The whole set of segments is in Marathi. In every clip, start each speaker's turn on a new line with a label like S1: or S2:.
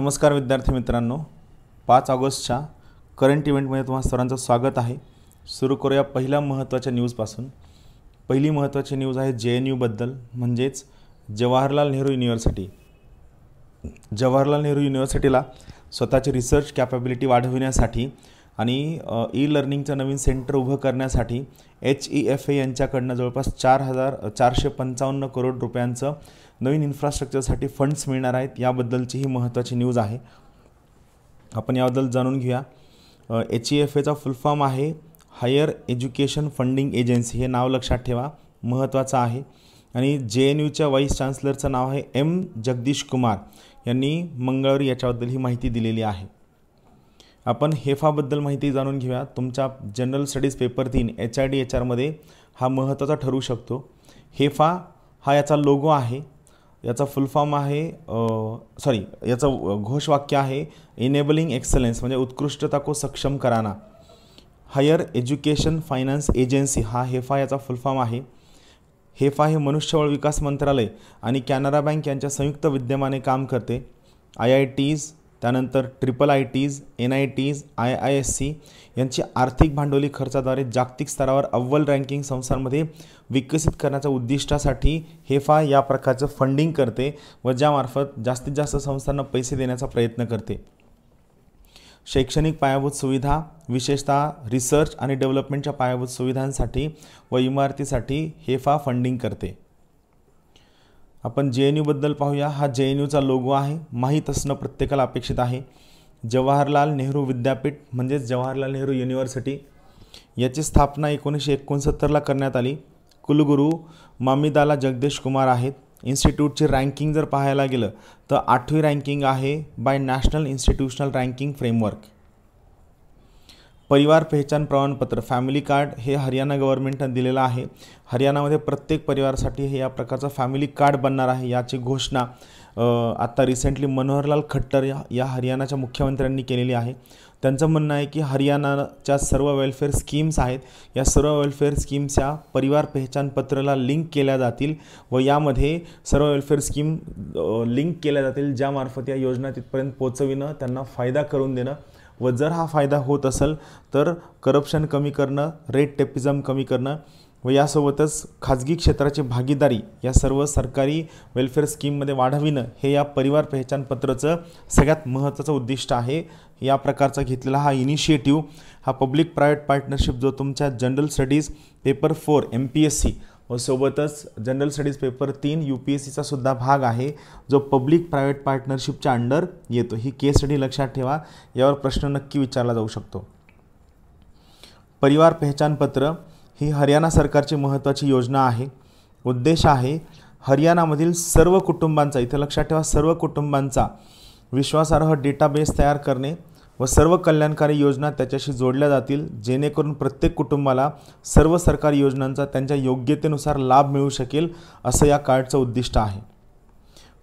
S1: नमस्कार विद्यार्थी मित्रांनो. पाच ऑगस्टच्या करंट इव्हेंटमध्ये तुम्हा सर्वांचं स्वागत आहे. सुरू करूया पहिल्या महत्त्वाच्या न्यूजपासून पहिली महत्त्वाची न्यूज आहे जे एन यूबद्दल म्हणजेच जवाहरलाल नेहरू युनिव्हर्सिटी जवाहरलाल नेहरू युनिव्हर्सिटीला स्वतःची रिसर्च कॅपॅबिलिटी वाढविण्यासाठी आणि ई लर्निंगचं नवीन सेंटर उभं करण्यासाठी एच ई एफ ए यांच्याकडनं जवळपास चार हजार चारशे पंचावन्न करोड रुपयांचं नवीन इन्फ्रास्ट्रक्चरसाठी फंड्स मिळणार आहेत. याबद्दलची ही महत्त्वाची न्यूज आहे. आपण याबद्दल जाणून घेऊया. एच ई एफ एचा फुल फॉर्म आहे हायर एज्युकेशन फंडिंग एजन्सी हे नाव लक्षात ठेवा. महत्त्वाचं आहे. आणि जे एन यूच्या व्हाईस चान्सलरचं नाव आहे एम जगदीश कुमार. यांनी मंगळवारी याच्याबद्दल ही माहिती दिलेली आहे. आपण हेफाबद्दल माहिती जाणून घेऊया. तुमच्या जनरल स्टडीज पेपर तीन एच आय डी एच आरमध्ये हा महत्त्वाचा ठरू शकतो. हेफा हा याचा लोगो आहे. याचा फुल फॉर्म आहे सॉरी याचं घोषवाक्य आहे इनेबलिंग एक्सलन्स म्हणजे उत्कृष्टता को सक्षम कराना. हायर एज्युकेशन फायनान्स एजन्सी हा हेफा याचा फुल फॉर्म आहे. हेफा हे मनुष्यबळ विकास मंत्रालय आणि कॅनरा बँक यांच्या संयुक्त विद्यमाने काम करते. आय आय टीज त्यानंतर triple I Ts N I Ts I I S C यांची आर्थिक भांडवली खर्चाद्वारे जागतिक स्तरावर अव्वल रँकिंग संस्थांमध्ये विकसित करण्याच्या उद्दिष्टासाठी हेफा या प्रकारचं फंडिंग करते व ज्यामार्फत जास्तीत जास्त संस्थांना पैसे देण्याचा प्रयत्न करते. शैक्षणिक पायाभूत सुविधा विशेषतः रिसर्च आणि डेव्हलपमेंटच्या पायाभूत सुविधांसाठी व इमारतीसाठी हेफा फंडिंग करते. आपण जे एन यूबद्दल पाहूया. हा जे एन यूचा लोगो आहे. माहीत असणं प्रत्येकाला अपेक्षित आहे. जवाहरलाल नेहरू विद्यापीठ म्हणजेच जवाहरलाल नेहरू युनिव्हर्सिटी याची स्थापना एकोणीसशे एकोणसत्तरला करण्यात आली. कुलगुरू मामिदाला जगदीश कुमार आहेत. इन्स्टिट्यूटची रँकिंग जर पाहायला गेलं तर आठवी रँकिंग आहे by national institutional ranking framework परिवार पहचान प्रमाणपत्र फॅमिली कार्ड हे हरियाणा गव्हर्नमेंटनं दिलेलं आहे. हरियाणामध्ये प्रत्येक परिवारासाठी हे या प्रकारचं फॅमिली कार्ड बनणार आहे याची घोषणा आत्ता रिसेंटली मनोहरलाल खट्टर या या हरियाणाच्या मुख्यमंत्र्यांनी केलेली आहे. त्यांचं म्हणणं आहे की हरियाणाच्या सर्व वेलफेअर स्कीम्स आहेत. या सर्व वेलफेअर स्कीम्स या परिवार पहचानपत्राला लिंक केल्या जातील व यामध्ये सर्व वेलफेअर स्कीम लिंक केल्या जातील ज्यामार्फत या योजना तिथपर्यंत पोचविणं त्यांना फायदा करून देणं. व जर हा फायदा होत असेल तर करप्शन कमी करणं रेट टेपिझम कमी करणं व यासोबतच खाजगी क्षेत्राची भागीदारी या सर्व सरकारी वेलफेअर स्कीममध्ये वाढविणं हे या परिवार पहचानपत्राचं सगळ्यात महत्त्वाचं उद्दिष्ट आहे. या प्रकारचा घेतलेला हा इनिशिएटिव्ह हा पब्लिक प्रायव्हेट पार्टनरशिप जो तुमच्या general studies paper four M P S C व सोबतच जनरल स्टडीज पेपर तीन यू पी एस सीचा सुद्धा भाग आहे जो पब्लिक प्रायव्हेट पार्टनरशिपच्या अंडर येतो. ही केस स्टडी लक्षात ठेवा. यावर प्रश्न नक्की विचारला जाऊ शकतो. परिवार पहचानपत्र ही हरियाणा सरकारची महत्त्वाची योजना आहे. उद्देश आहे हरियाणामधील सर्व कुटुंबांचा इथं लक्षात ठेवा सर्व कुटुंबांचा विश्वासार्ह डेटाबेस तयार करणे व सर्व कल्याणकारी योजना त्याच्याशी जोडल्या जातील जेणेकरून प्रत्येक कुटुंबाला सर्व सरकारी योजनांचा त्यांच्या योग्यतेनुसार लाभ मिळू शकेल असं या कार्डचं उद्दिष्ट आहे.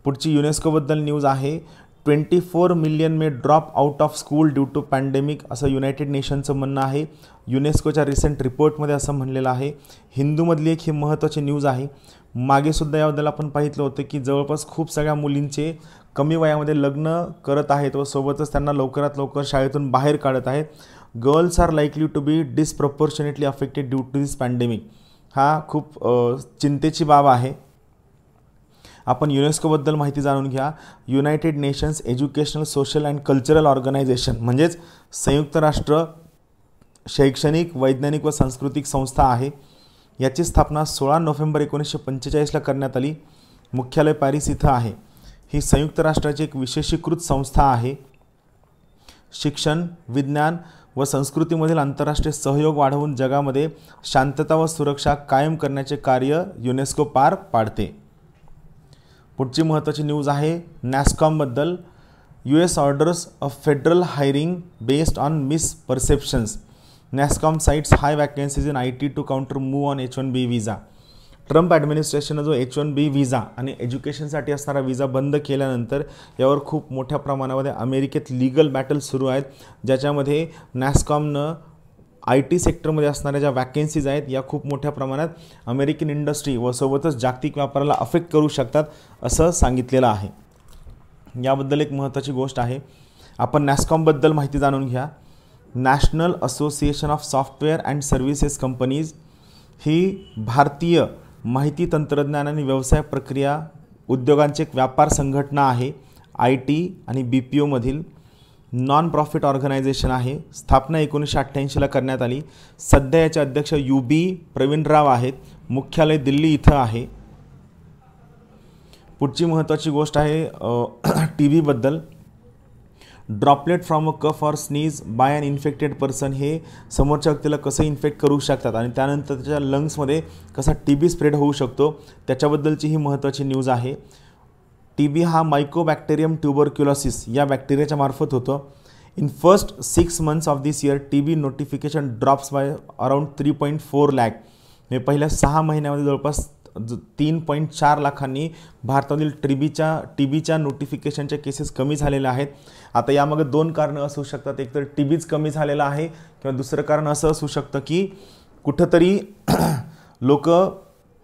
S1: पुढची युनेस्कोबद्दल न्यूज आहे. Twenty four million may drop out of school due to pandemic असं युनायटेड नेशनचं म्हणणं आहे. युनेस्कोच्या रिसेंट रिपोर्टमध्ये असं म्हणलेलं आहे. हिंदूमधली एक ही महत्त्वाची न्यूज आहे. मागेसुद्धा याबद्दल आपण पाहितलं होतं की जवळपास खूप सगळ्या मुलींचे कमी वयामध्ये लग्न करत आहेत व सोबतच त्यांना लवकरात लवकर शाळेतून बाहेर काढत आहेत. Girls are likely to be disproportionately affected due to this pandemic हा खूप चिंतेची बाब आहे. आपण युनेस्कोबद्दल माहिती जाणून घ्या. United Nations educational social and cultural organization म्हणजेच संयुक्त राष्ट्र शैक्षणिक वैज्ञानिक व सांस्कृतिक संस्था आहे. याची स्थापना सोळा नोव्हेंबर एकोणीसशे पंचेचाळीसला करण्यात आली. मुख्यालय पॅरिस इथं आहे. ही संयुक्त राष्ट्राची एक विशेषीकृत संस्था आहे. शिक्षण विज्ञान व संस्कृतीमधील आंतरराष्ट्रीय सहयोग वाढवून जगामध्ये शांतता व सुरक्षा कायम करण्याचे कार्य युनेस्को पार पाडते. पुढची महत्त्वाची न्यूज आहे नॅस्कॉमबद्दल U S orders a federal hiring based on misperceptions NASSCOM cites high vacancies in I T to counter move on H one B visa Trump ॲडमिनिस्ट्रेशननं जो एच वन बी व्हिजा आणि एज्युकेशनसाठी असणारा विजा बंद केल्यानंतर यावर खूप मोठ्या प्रमाणामध्ये अमेरिकेत लीगल बॅटल सुरू आहेत. ज्याच्यामध्ये नॅस्कॉमनं आय टी सेक्टरमध्ये असणाऱ्या ज्या वॅकेन्सीज आहेत या खूप मोठ्या प्रमाणात अमेरिकन इंडस्ट्री व सोबतच जागतिक व्यापाराला अफेक्ट करू शकतात असं सांगितलेलं आहे. याबद्दल एक महत्त्वाची गोष्ट आहे. आपण नॅस्कॉमबद्दल माहिती जाणून घ्या. National association of software and services companies ही भारतीय माहिती तंत्रज्ञान आणि व्यवसाय प्रक्रिया उद्योगांची एक व्यापार संघटना आहे आय टी आणि बी पी ओमधील नॉन प्रॉफिट ऑर्गनायझेशन आहे. स्थापना एकोणीसशे अठ्ठ्याऐंशीला करण्यात आली. सध्या याचे अध्यक्ष यू बी प्रवीणराव आहेत. मुख्यालय दिल्ली इथं आहे. पुढची महत्त्वाची गोष्ट आहे T व्हीबद्दल droplet from a cough or sneeze by an infected person हे समोरच्या व्यक्तीला कसं इन्फेक्ट करू शकतात आणि त्यानंतर त्याच्या लंग्समध्ये कसा टी बी स्प्रेड होऊ शकतो त्याच्याबद्दलची ही महत्त्वाची न्यूज आहे. टी बी हा मायकोबॅक्टेरियम ट्युबरक्युलॉसिस या बॅक्टेरियाच्या मार्फत होतं. In first six months of this year T B notification drops by around three point four lakh म्हणजे पहिल्या सहा महिन्यामध्ये जवळपास तीन पॉईंट चार लाखांनी भारतातील टीबीच्या टी बीच्या नोटिफिकेशनच्या केसेस कमी झालेल्या आहेत. आता यामागे दोन कारणं असू शकतात. एकतर टी बीच कमी झालेला आहे किंवा दुसरं कारण असं असू शकतं की कुठंतरी लोक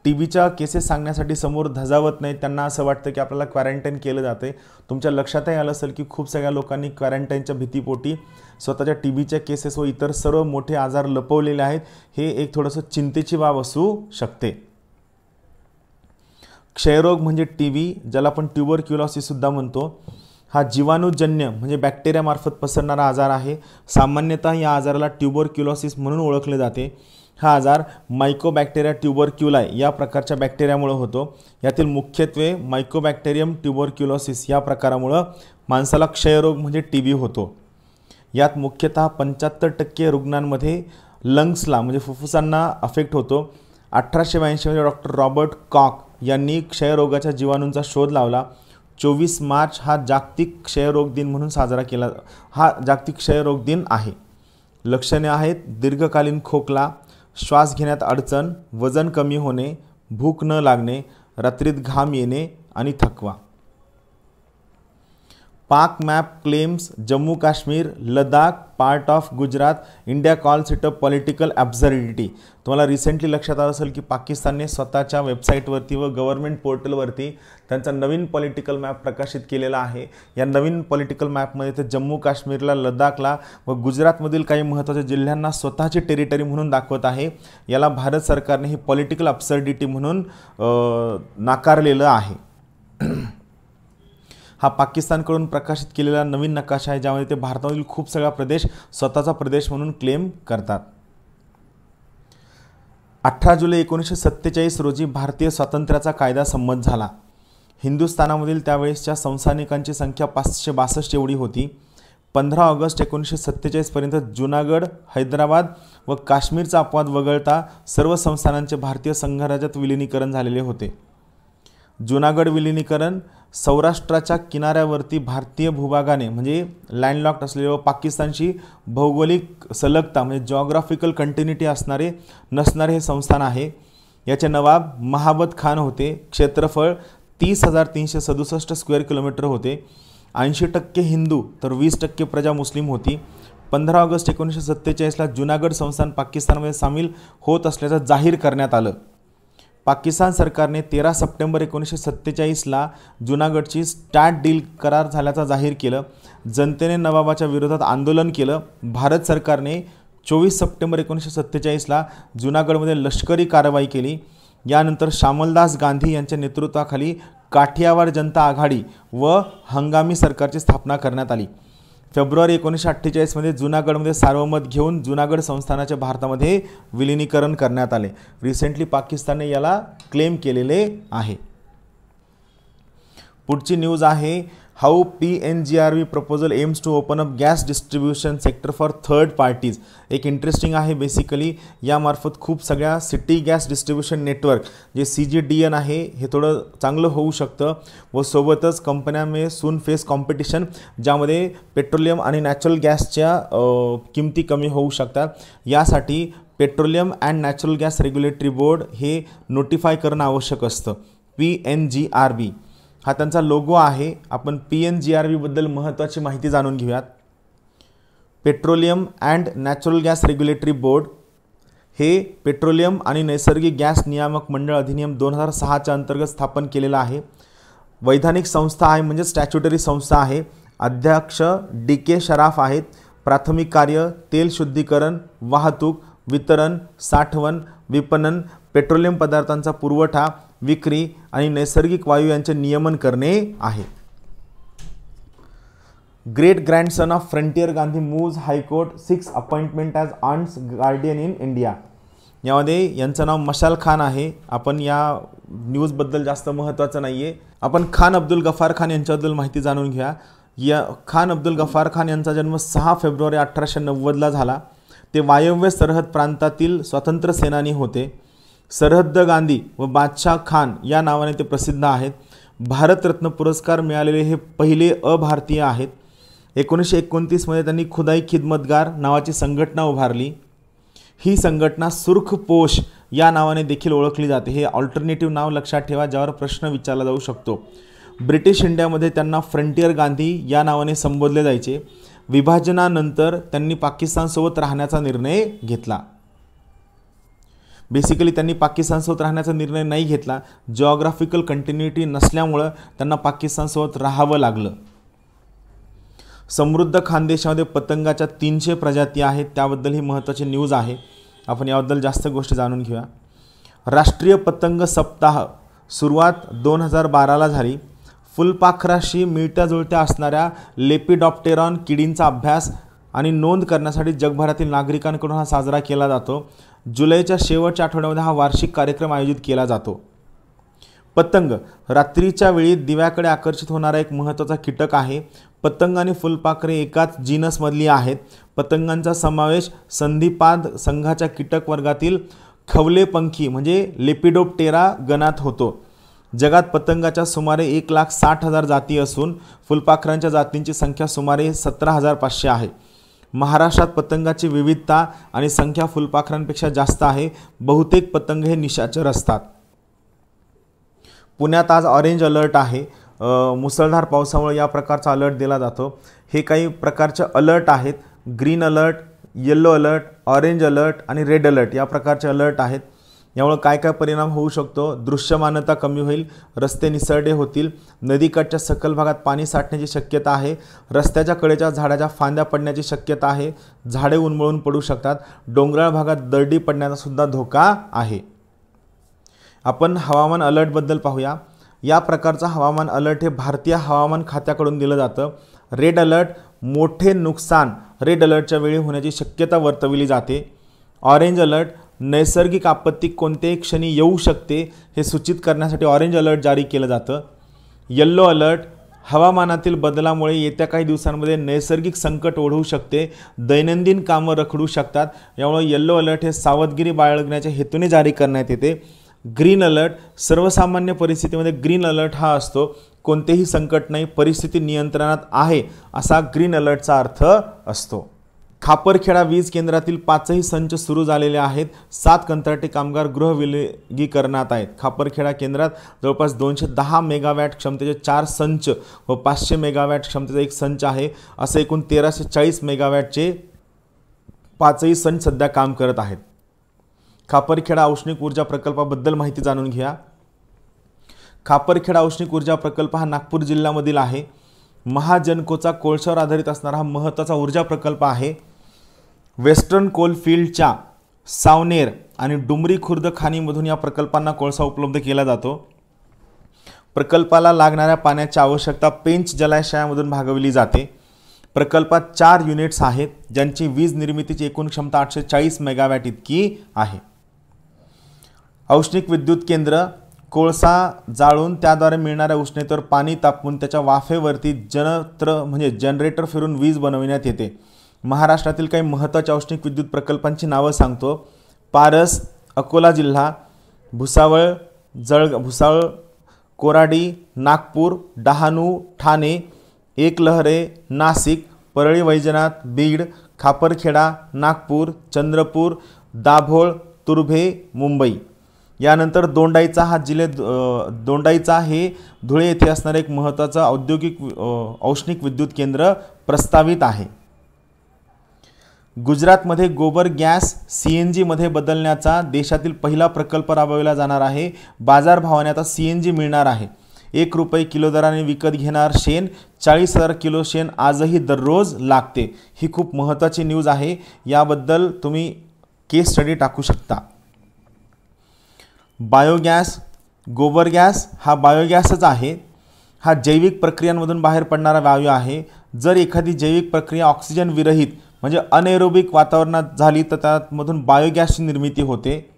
S1: टी व्हीच्या केसेस सांगण्यासाठी समोर धजावत नाहीत त्यांना असं वाटतं की आपल्याला क्वारंटाईन केलं जाते तुमच्या लक्षातही आलं असेल की खूप सगळ्या लोकांनी क्वारंटाईनच्या भीतीपोटी स्वतःच्या टी व्हीच्या केसेस व इतर सर्व मोठे आजार लपवलेले आहेत. हे एक थोडंसं चिंतेची बाब असू शकते. क्षयरोग म्हणजे टी व्ही ज्याला आपण ट्युबर क्युलॉसिससुद्धा म्हणतो हा जीवाणूजन्य म्हणजे बॅक्टेरियामार्फत पसरणारा आजार आहे. सामान्यतः या आजाराला ट्युबर क्युलॉसिस म्हणून ओळखले जाते. हा आजार मायकोबॅक्टेरिया ट्युबरक्युलाय या प्रकारच्या बॅक्टेरियामुळं होतो. यातील मुख्यत्वे मायकोबॅक्टेरियम ट्युबरक्युलॉसिस या प्रकारामुळं माणसाला क्षयरोग म्हणजे टी बी होतो. यात मुख्यतः पंच्याहत्तर टक्के रुग्णांमध्ये लंग्सला म्हणजे फुफ्फुसांना अफेक्ट होतो. अठराशे ब्याऐंशीमध्ये डॉक्टर रॉबर्ट कॉक यांनी क्षयरोगाच्या जीवाणूंचा शोध लावला. चोवीस मार्च हा जागतिक क्षयरोग दिन म्हणून साजरा केला हा जागतिक क्षयरोग दिन आहे. लक्षणे आहेत दीर्घकालीन खोकला श्वास घेण्यात अडचण वजन कमी होणे भूक न लागणे रात्रीत घाम येणे आणि थकवा. Pak map claims Jammu Kashmir Ladakh part of Gujarat India calls it a political absurdity तुम्हाला रिसेंटली लक्षात आलं असेल की पाकिस्तानने स्वतःच्या वेबसाईटवरती व गव्हर्नमेंट पोर्टलवरती त्यांचा नवीन पॉलिटिकल मॅप प्रकाशित केलेला आहे. या नवीन पॉलिटिकल मॅपमध्ये ते जम्मू काश्मीरला लडाखला व गुजरातमधील काही महत्त्वाच्या जिल्ह्यांना स्वतःची टेरिटरी म्हणून दाखवत आहे. याला भारत सरकारने ही पॉलिटिकल ॲब्सर्डिटी म्हणून नाकारलेलं आहे. हा पाकिस्तानकडून प्रकाशित केलेला नवीन नकाशा आहे ज्यामध्ये ते भारतामधील खूप सगळा प्रदेश स्वतःचा प्रदेश म्हणून क्लेम करतात. अठरा जुलै एकोणीसशे सत्तेचाळीस रोजी भारतीय स्वातंत्र्याचा कायदा संमत झाला. हिंदुस्थानामधील त्यावेळेसच्या संस्थानिकांची संख्या पाचशे बासष्ट एवढी होती. पंधरा ऑगस्ट एकोणीसशे सत्तेचाळीसपर्यंत जुनागड हैदराबाद व काश्मीरचा अपवाद वगळता सर्व संस्थानांचे भारतीय संघराज्यात विलिनीकरण झालेले होते. जुनागड विलिनीकरण सौराष्ट्राच्या किनाऱ्यावरती भारतीय भूभागाने म्हणजे लँडलॉक्ड असलेले व पाकिस्तानशी भौगोलिक सलगता म्हणजे जॉग्राफिकल कंटिन्युटी असणारे नसणारे हे संस्थान आहे. याचे नवाब महाबत खान होते. क्षेत्रफळ तीस हजार तीनशे सदुसष्ट स्क्वेअर किलोमीटर होते. ऐंशी टक्के हिंदू तर वीस टक्के प्रजा मुस्लिम होती. पंधरा ऑगस्ट एकोणीसशे सत्तेचाळीसला जुनागड संस्थान पाकिस्तानमध्ये सामील होत असल्याचं जाहीर करण्यात आलं. पाकिस्तान सरकारने तेरा सप्टेंबर एकोणीसशे सत्तेचाळीसला जुनागडची स्टॅट डील करार झाल्याचा जाहीर केलं. जनतेने नवाबाच्या विरोधात आंदोलन केलं. भारत सरकारने चोवीस सप्टेंबर एकोणीसशे सत्तेचाळीसला जुनागडमध्ये लष्करी कारवाई केली. यानंतर श्यामलदास गांधी यांच्या नेतृत्वाखाली काठियावाड जनता आघाडी व हंगामी सरकारची स्थापना करण्यात आली. फेब्रुवारी एकोणीसशे अठ्ठेचाळीसमध्ये जुनागडमध्ये सार्वमत घेऊन जुनागड संस्थानाच्या भारतामध्ये विलिनीकरण करण्यात आले. रिसेंटली पाकिस्तानने याला क्लेम केलेले आहे. पुढची न्यूज आहे how P N G R V proposal aims to open up gas distribution sector for third parties एक इंटरेस्टिंग आहे बेसिकली यामार्फत खूप सगळ्या सिटी गॅस डिस्ट्रीब्युशन नेटवर्क जे सी जी डी एन आहे हे थोडं चांगलं होऊ शकतं. व सोबतच कंपन्यामध्ये सून फेस कॉम्पिटिशन ज्यामध्ये पेट्रोलियम आणि नॅचरल गॅसच्या किमती कमी होऊ शकतात. यासाठी petroleum and natural gas regulatory board हे नोटिफाय करणं आवश्यक असतं. P N G R B हा त्यांचा लोगो आहे. आपण पी एन जी आर बीबद्दल महत्त्वाची माहिती जाणून घेऊयात. Petroleum and natural gas regulatory board हे पेट्रोलियम आणि नैसर्गिक गॅस नियामक मंडळ अधिनियम दोन हजार सहाच्या अंतर्गत स्थापन केलेलं आहे. वैधानिक संस्था आहे म्हणजे स्टॅच्युटरी संस्था आहे. अध्यक्ष डी के शराफ आहेत. प्राथमिक कार्य तेल शुद्धीकरण वाहतूक वितरण साठवण विपणन पेट्रोलियम पदार्थांचा पुरवठा विक्री आणि नैसर्गिक वायू यांचे नियमन करणे आहे. Great grandson of frontier Gandhi moves high court seeks appointment as arms guardian in India. यामध्ये यांचं नाव मशाल खान आहे. आपण या न्यूजबद्दल जास्त महत्त्वाचं नाही आहे आपण खान अब्दुल गफार खान यांच्याबद्दल माहिती जाणून घ्या. या खान अब्दुल गफार खान यांचा जन्म सहा फेब्रुवारी अठराशे नव्वदला झाला. ते वायव्य सरहद प्रांतातील स्वातंत्र्य सेनानी होते. सरहद्द गांधी व बादशाह खान या नावाने ते प्रसिद्ध आहेत. भारतरत्न पुरस्कार मिळालेले हे पहिले अभारतीय आहेत. एकोणीसशे एकोणतीसमध्ये त्यांनी खुदाई खिदमतगार नावाची संघटना उभारली. ही संघटना सुर्खपोश या नावाने देखील ओळखली जाते. हे ऑल्टरनेटिव्ह नाव लक्षात ठेवा ज्यावर प्रश्न विचारला जाऊ शकतो. ब्रिटिश इंडियामध्ये त्यांना फ्रंटियर गांधी या नावाने संबोधले जायचे. विभाजनानंतर त्यांनी पाकिस्तानसोबत राहण्याचा निर्णय घेतला. बेसिकली त्यांनी पाकिस्तानसोबत राहण्याचा निर्णय नाही घेतला. जॉग्राफिकल कंटिन्युटी नसल्यामुळं त्यांना पाकिस्तानसोबत राहावं लागलं. समृद्ध खानदेशामध्ये पतंगाच्या तीनशे प्रजाती आहेत. त्याबद्दल ही महत्त्वाची न्यूज आहे. आपण याबद्दल जास्त गोष्टी जाणून घेऊया. राष्ट्रीय पतंग सप्ताह सुरुवात दोन हजार बाराला झाली. फुलपाखराशी मिळत्या जुळत्या असणाऱ्या लेपिडॉप्टेरॉन किडींचा अभ्यास आणि नोंद करण्यासाठी जगभरातील नागरिकांकडून हा साजरा केला जातो. जुलैच्या शेवटच्या आठवड्यामध्ये हा वार्षिक कार्यक्रम आयोजित केला जातो. पतंग रात्रीच्या वेळी दिव्याकडे आकर्षित होणारा एक महत्त्वाचा कीटक आहे. पतंग आणि फुलपाखरे एकाच जीनसमधली आहेत. पतंगांचा समावेश संधिपाद संघाच्या कीटक वर्गातील खवलेपंखी म्हणजे लेपिडोप्टेरा गणात होतो. जगात पतंगाच्या सुमारे एक लाख साठ हजार जाती असून फुलपाखरांच्या जातींची संख्या सुमारे सतरा हजार पाचशे आहे. महाराष्ट्रात पतंगाची विविधता आणि संख्या फुलपाखरांपेक्षा जास्त आहे. बहुतेक पतंग हे निशाचर असतात. पुण्यात आज ऑरेंज अलर्ट आहे. मुसळधार पावसामुळे या प्रकारचा अलर्ट दिला जातो. हे काही प्रकारचे अलर्ट आहेत. Green alert yellow alert orange alert आणि रेड अलर्ट या प्रकारचे अलर्ट आहेत. यामुळं काय काय परिणाम होऊ शकतो? दृश्यमानता कमी होईल रस्ते निसरडे होतील नदीकाठच्या सकल भागात पाणी साठण्याची शक्यता आहे रस्त्याच्या कडेच्या झाडाच्या फांद्या पडण्याची शक्यता आहे झाडे उन्मळून पडू शकतात डोंगराळ भागात दरडी पडण्याचा सुद्धा धोका आहे. आपण हवामान अलर्टबद्दल पाहूया. या प्रकारचा हवामान अलर्ट हे भारतीय हवामान खात्याकडून दिलं जातं. रेड अलर्ट मोठे नुकसान रेड अलर्टच्या वेळी होण्याची शक्यता वर्तविली जाते. ऑरेंज अलर्ट नैसर्गिक आपत्ती कोणत्याही क्षणी येऊ शकते हे सूचित करण्यासाठी ऑरेंज अलर्ट जारी केलं जातं. येल्लो अलर्ट हवामानातील बदलामुळे येत्या काही दिवसांमध्ये नैसर्गिक संकट ओढवू शकते दैनंदिन कामं रखडू शकतात. यामुळे येल्लो अलर्ट हे सावधगिरी बाळगण्याच्या हेतूने जारी करण्यात येते. ग्रीन अलर्ट सर्वसामान्य परिस्थितीमध्ये ग्रीन अलर्ट हा असतो. कोणतेही संकट नाही परिस्थिती नियंत्रणात आहे असा ग्रीन अलर्टचा अर्थ असतो. खापरखेडा वीज केंद्रातील पाचही संच सुरू झालेले आहेत. सात कंत्राटी कामगार गृहविलगीकरणात आहेत. खापरखेडा केंद्रात जवळपास दोनशे दहा मेगावॅट क्षमतेचे चार संच व पाचशे मेगावॅट क्षमतेचा एक संच आहे. असं एकूण तेराशे चाळीस मेगावॅटचे पाचही संच सध्या काम करत आहेत. खापरखेडा औष्णिक ऊर्जा प्रकल्पाबद्दल माहिती जाणून घ्या. खापरखेडा औष्णिक ऊर्जा प्रकल्प हा नागपूर जिल्ह्यामधील आहे. महाजनकोचा कोळशावर आधारित असणारा हा महत्त्वाचा ऊर्जा प्रकल्प आहे. वेस्टर्न कोलफिल्डच्या सावनेर आणि डुमरी खुर्द खाणीमधून या प्रकल्पांना कोळसा उपलब्ध केला जातो. प्रकल्पाला लागणाऱ्या पाण्याची आवश्यकता पेंच जलाशयामधून भागवली जाते. प्रकल्पात चार युनिट्स आहेत ज्यांची वीज निर्मितीची एकूण क्षमता आठशे चाळीस मेगावॅट इतकी आहे. औष्णिक विद्युत केंद्र कोळसा जाळून त्याद्वारे मिळणाऱ्या उष्णतेवर पाणी तापवून त्याच्या वाफेवरती जनत्र म्हणजे जनरेटर फिरून वीज बनविण्यात येते. महाराष्ट्रातील काही महत्त्वाच्या औष्णिक विद्युत प्रकल्पांची नावं सांगतो. पारस अकोला जिल्हा भुसावळ जळ भुसावळ कोराडी नागपूर डहाणू ठाणे एकलहरे नाशिक परळी वैजनाथ बीड खापरखेडा नागपूर चंद्रपूर दाभोळ तुर्भे मुंबई. यानंतर दोंडाईचा हा जिल्हे दोंडाईचा हे धुळे येथे असणारे एक महत्त्वाचं औद्योगिक औष्णिक विद्युत केंद्र प्रस्तावित आहे. गुजरातमध्ये गोबर गॅस सी एन जीमध्ये बदलण्याचा देशातील पहिला प्रकल्प राबविला जाणार आहे. बाजारभावाने आता सी एन जी मिळणार आहे. एक रुपये किलो दराने विकत घेणार शेण चाळीस हजार किलो शेण आजही दररोज लागते. ही खूप महत्त्वाची न्यूज आहे. याबद्दल तुम्ही केस स्टडी टाकू शकता. बायोगॅस गोबर गॅस हा बायोगॅसच आहे. हा जैविक प्रक्रियांमधून बाहेर पडणारा वायू आहे. जर एखादी जैविक प्रक्रिया ऑक्सिजन विरहित म्हणजे अनएरोबिक वातावरणात झाली तर त्यामधून बायोगॅसची निर्मिती होते.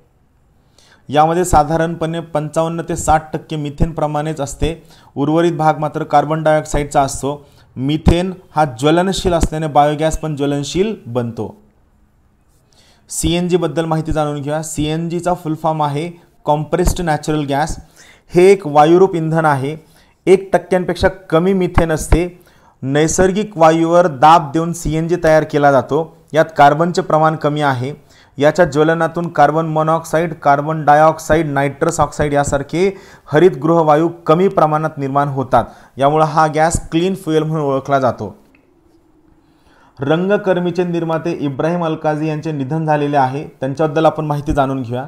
S1: यामध्ये साधारणपणे पंचावन्न ते साठ टक्के मिथेन प्रमाणेच असते. उर्वरित भाग मात्र कार्बन डायऑक्साईडचा असतो. मिथेन हा ज्वलनशील असल्याने बायोगॅस पण ज्वलनशील बनतो. सी एन जीबद्दल माहिती जाणून घ्या सी एन जीचा फुल फॉर्म आहे कॉम्प्रेस्ड नॅचरल गॅस हे एक वायुरूप इंधन आहे. एक टक्क्यांपेक्षा कमी मिथेन असते. नैसर्गिक वायूवर दाब देऊन सी एन जी तयार केला जातो. यात कार्बनचे प्रमाण कमी आहे. याच्या ज्वलनातून carbon monoxide carbon dioxide nitrous oxide यासारखे हरितगृह वायू कमी प्रमाणात निर्माण होतात. यामुळं हा गॅस क्लीन फ्युएल म्हणून ओळखला जातो. रंगकर्मीचे निर्माते इब्राहिम अलकाझी यांचे निधन झालेले आहे. त्यांच्याबद्दल आपण माहिती जाणून घेऊया.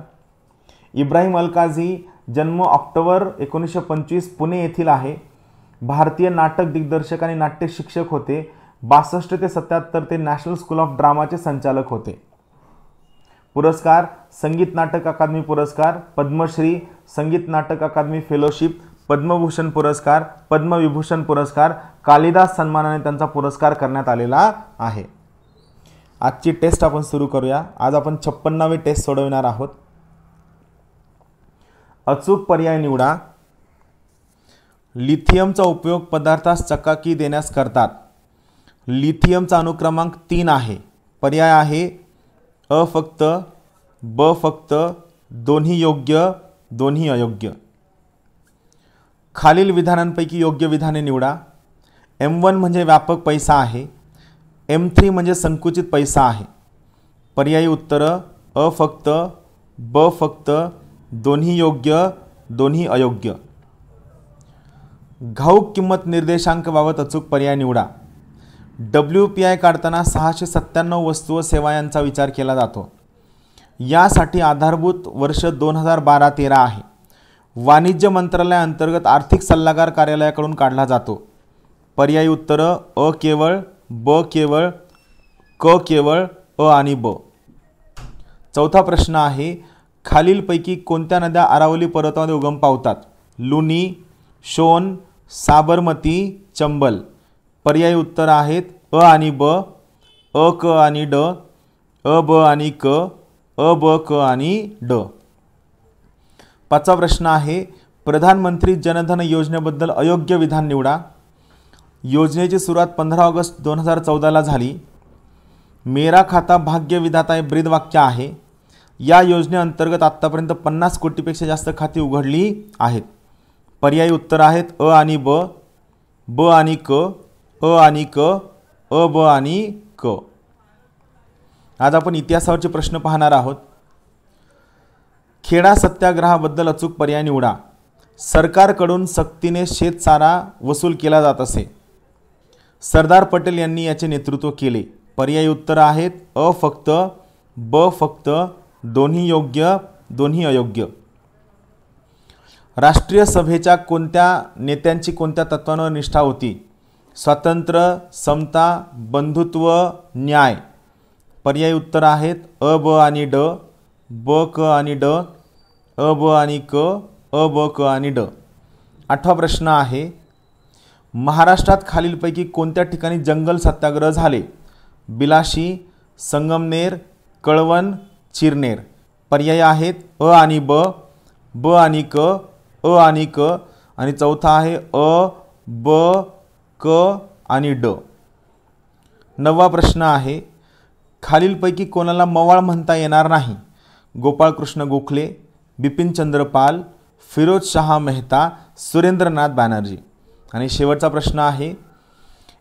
S1: इब्राहिम अलकाझी जन्म ऑक्टोबर एकोणीसशे पंचवीस पुणे येथील आहे. भारतीय नाटक दिग्दर्शक आणि नाट्य शिक्षक होते. बासष्ट ते सत्याहत्तर ते नॅशनल स्कूल ऑफ ड्रामाचे संचालक होते. पुरस्कार संगीत नाटक अकादमी पुरस्कार पद्मश्री संगीत नाटक अकादमी फेलोशिप पद्मभूषण पुरस्कार पद्मविभूषण पुरस्कार कालिदास सन्मानाने त्यांचा पुरस्कार करण्यात आलेला आहे. आजची टेस्ट आपण सुरू करूया. आज आपण छप्पन्नावी टेस्ट सोडविणार आहोत. अचूक पर्याय निवडा. लिथियमचा उपयोग पदार्थास चकाकी देण्यास करतात. लिथियमचा अनुक्रमांक तीन आहे. पर्याय आहे अ फक्त ब फक्त दोन्ही योग्य दोन्ही अयोग्य. खालील विधानांपैकी योग्य विधाने निवडा. एम वन म्हणजे व्यापक पैसा आहे. एम थ्री म्हणजे संकुचित पैसा आहे. पर्यायी उत्तरं अ फक्त ब फक्त दोन्ही योग्य दोन्ही अयोग्य. घाऊक किंमत निर्देशांकबाबत अचूक पर्याय निवडा. डब्ल्यू पी आय काढताना सहाशे सत्त्याण्णव वस्तू व सेवा यांचा विचार केला जातो. यासाठी आधारभूत वर्ष दोन हजार बारा तेरा आहे. वाणिज्य मंत्रालयाअंतर्गत आर्थिक सल्लागार कार्यालयाकडून काढला जातो. पर्यायी उत्तरं अ केवळ ब केवळ क केवळ अ आणि ब. चौथा प्रश्न आहे खालीलपैकी कोणत्या नद्या अरावली पर्वतामध्ये उगम पावतात? लुनी शोन साबरमती चंबल. पर्यायी उत्तर आहेत अ आणि ब अ क आणि ड अ ब आणि क अ ब क आणि ड. पाचवा प्रश्न आहे प्रधानमंत्री जनधन योजनेबद्दल अयोग्य विधान निवडा. योजनेची सुरुवात पंधरा ऑगस्ट दोन हजार चौदाला झाली. मेरा खाता भाग्य विधाता हे ब्रीदवाक्य आहे. या योजनेअंतर्गत आत्तापर्यंत पन्नास कोटीपेक्षा जास्त खाती उघडली आहेत. पर्यायी उत्तर आहेत अ आणि ब ब आणि क अ आणि क अ ब आणि क. आज आपण इतिहासावरचे प्रश्न पाहणार आहोत. खेडा सत्याग्रहाबद्दल अचूक पर्याय निवडा. सरकारकडून सक्तीने शेतसारा वसूल केला जात असे. सरदार पटेल यांनी याचे नेतृत्व केले. पर्यायी उत्तर आहेत अ फक्त ब फक्त दोन्ही योग्य दोन्ही अयोग्य. राष्ट्रीय सभेच्या कोणत्या नेत्यांची कोणत्या तत्वांवर निष्ठा होती? स्वातंत्र्य समता बंधुत्व न्याय. पर्यायी उत्तर आहेत अ ब आणि ड. ब क आणि ड. अ ब आणि क. अ ब क आणि ड. आठवा प्रश्न आहे महाराष्ट्रात खालीलपैकी कोणत्या ठिकाणी जंगल सत्याग्रह झाले? बिलाशी संगमनेर कळवण चिरनेर. पर्याय आहेत अ आणि ब. ब आणि क. अ आणि क. आणि चौथा आहे अ ब क आणि ड. नववा प्रश्न आहे खालीलपैकी कोणाला मवाळ म्हणता येणार नाही? गोपाळकृष्ण गोखले बिपिनचंद्र पाल फिरोज शहा मेहता सुरेंद्रनाथ बॅनर्जी. आणि शेवटचा प्रश्न आहे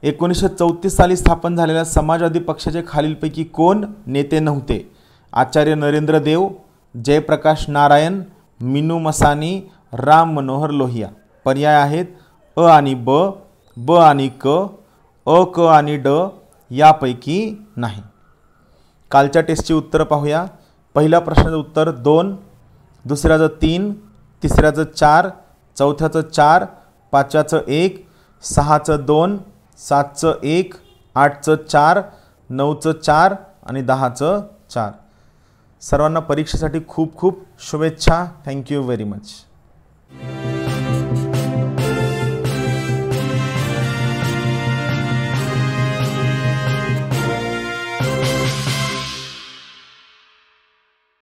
S1: एकोणीसशे चौतीस साली स्थापन झालेल्या समाजवादी पक्षाचे खालीलपैकी कोण नेते नव्हते? आचार्य नरेंद्र देव जयप्रकाश नारायण मिनू मसानी राम मनोहर लोहिया. पर्याय आहेत अ आणि ब ब आणि क अ क आणि ड यापैकी नाही. कालच्या टेस्टची उत्तरं पाहूया. पहिल्या प्रश्नाचं उत्तर दोन दुसऱ्याचं तीन तिसऱ्याचं चार चौथ्याचं चार पाचव्याचं एक सहाचं दोन सातचं एक आठचं चार नऊचं चार आणि दहाचं चार. सर्वांना परीक्षेसाठी खूप खूप शुभेच्छा. Thank you very much. Yeah.